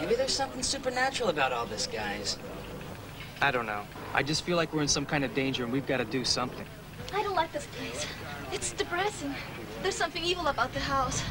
Maybe there's something supernatural about all this, guys. I don't know. I just feel like we're in some kind of danger and we've got to do something. I don't like this place. It's depressing. There's something evil about the house.